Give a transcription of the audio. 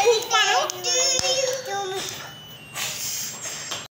Hey,